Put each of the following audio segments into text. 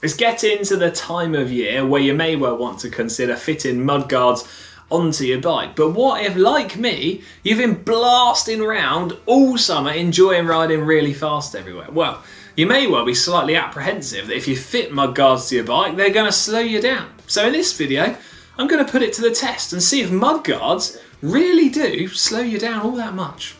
It's getting to the time of year where you may well want to consider fitting mudguards onto your bike. But what if, like me, you've been blasting around all summer enjoying riding really fast everywhere? Well, you may well be slightly apprehensive that if you fit mudguards to your bike, they're going to slow you down. So in this video, I'm going to put it to the test and see if mudguards really do slow you down all that much.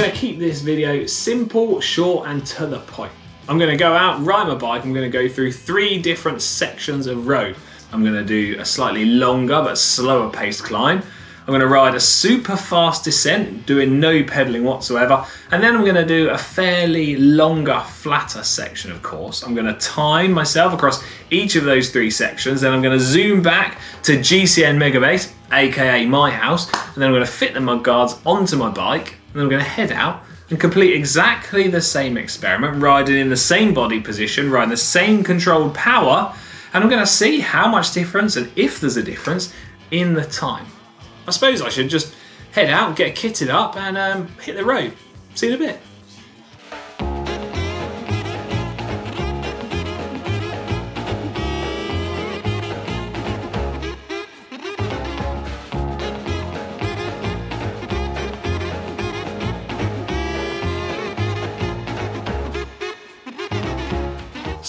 Going to keep this video simple, short and to the point. I'm going to go out, ride my bike, I'm going to go through three different sections of road. I'm going to do a slightly longer but slower paced climb. I'm going to ride a super fast descent, doing no pedaling whatsoever. And then I'm going to do a fairly longer, flatter section, of course. I'm going to time myself across each of those three sections. Then I'm going to zoom back to GCN Megabase, aka my house. And then I'm going to fit the mud guards onto my bike and then I'm going to head out and complete exactly the same experiment, riding in the same body position, riding the same controlled power, and I'm going to see how much difference and if there's a difference in the time. I suppose I should just head out, get kitted up, and um, hit the road. See you in a bit.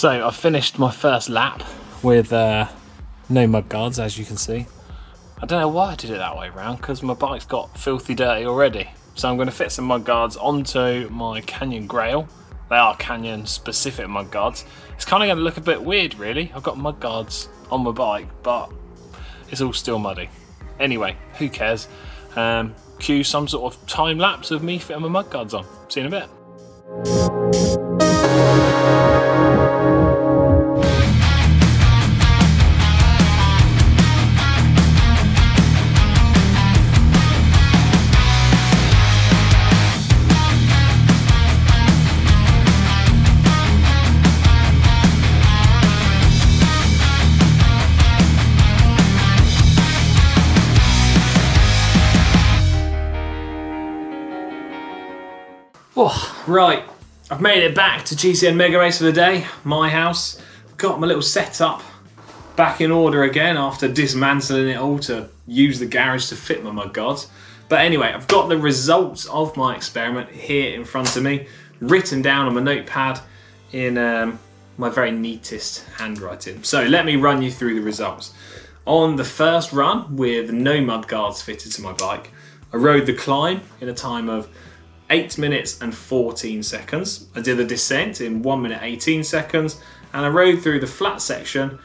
So I've finished my first lap with uh, no mud guards, as you can see. I don't know why I did it that way round, because my bike's got filthy dirty already. So I'm going to fit some mud guards onto my Canyon Grail. They are Canyon specific mud guards. It's kind of going to look a bit weird really. I've got mud guards on my bike, but it's all still muddy. Anyway, who cares? Um, cue some sort of time lapse of me fitting my mud guards on. See you in a bit. Oh, right, I've made it back to GCN Megabase for the day, my house. Got my little setup back in order again after dismantling it all to use the garage to fit my mud guards. But anyway, I've got the results of my experiment here in front of me, written down on my notepad in um, my very neatest handwriting. So let me run you through the results. On the first run, with no mud guards fitted to my bike, I rode the climb in a time of 8 minutes and 14 seconds. I did the descent in 1 minute 18 seconds and I rode through the flat section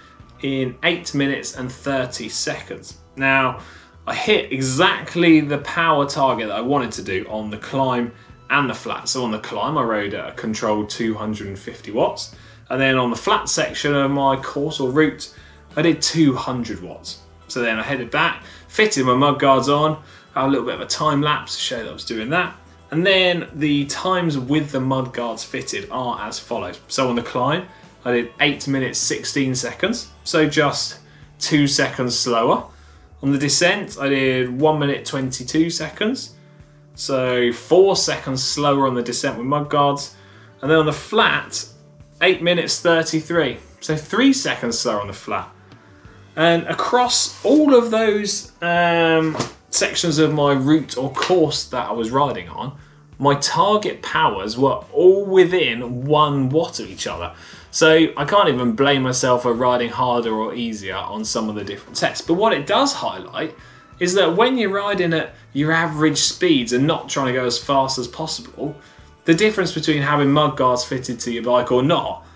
in 8 minutes and 30 seconds. Now, I hit exactly the power target that I wanted to do on the climb and the flat. So on the climb, I rode at a controlled 250 watts. And then on the flat section of my course or route, I did 200 watts. So then I headed back, fitted my mud guards on, had a little bit of a time lapse to show that I was doing that. And then the times with the mud guards fitted are as follows. So on the climb, I did 8 minutes 16 seconds, so just 2 seconds slower. On the descent, I did 1 minute 22 seconds, so 4 seconds slower on the descent with mud guards. And then on the flat, 8 minutes 33, so 3 seconds slower on the flat. And across all of those um, sections of my route or course that I was riding on, my target powers were all within one watt of each other. So I can't even blame myself for riding harder or easier on some of the different tests. But what it does highlight is that when you're riding at your average speeds and not trying to go as fast as possible, the difference between having mud guards fitted to your bike or not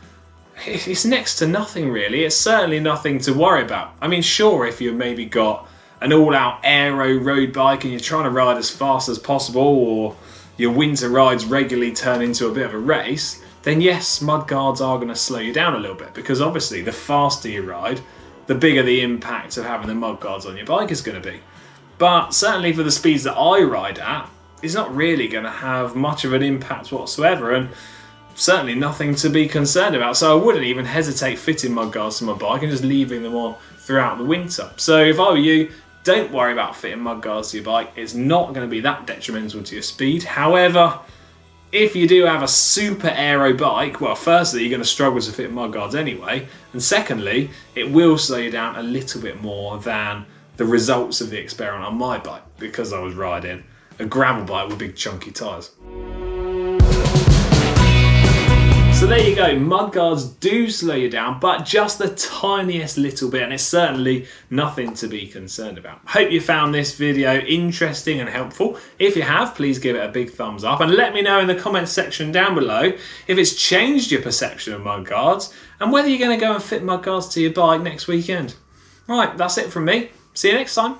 it's next to nothing really. It's certainly nothing to worry about. I mean, sure, if you've maybe got an all-out aero road bike and you're trying to ride as fast as possible or your winter rides regularly turn into a bit of a race, then yes, mud guards are going to slow you down a little bit because obviously the faster you ride, the bigger the impact of having the mud guards on your bike is going to be. But certainly for the speeds that I ride at, it's not really going to have much of an impact whatsoever and certainly nothing to be concerned about. So I wouldn't even hesitate fitting mud guards to my bike and just leaving them on throughout the winter. So if I were you, don't worry about fitting mudguards to your bike. It's not going to be that detrimental to your speed. However, if you do have a super aero bike, well, firstly, you're going to struggle to fit mudguards anyway, and secondly, it will slow you down a little bit more than the results of the experiment on my bike because I was riding a gravel bike with big chunky tyres. So there you go, mudguards do slow you down, but just the tiniest little bit, and it's certainly nothing to be concerned about. Hope you found this video interesting and helpful. If you have, please give it a big thumbs up and let me know in the comments section down below if it's changed your perception of mudguards and whether you're going to go and fit mudguards to your bike next weekend. Right, that's it from me. See you next time.